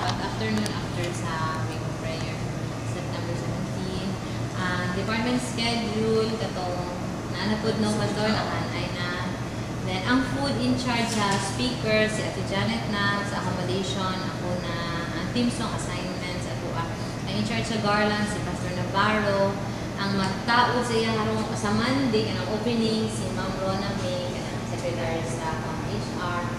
by afternoon after sa week of prayer September 17 ang ah, department schedule katong naanapod no pastor nakanay na. Then ang food in charge sa speaker si Ate Janet na sa accommodation ako na ang team song assignments ako ah ang in charge sa Garland si Pastor Navarro. Ang magtao sa iya harong sa Monday kanang opening si Ma'am Rona May kanang secretary sa um, HR